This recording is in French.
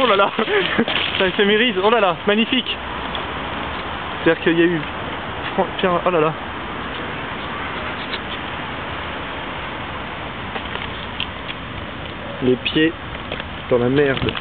Oh là là. Ça éphémérise, oh là là, magnifique. C'est-à-dire qu'il y a eu... Oh là là. Les pieds dans la merde.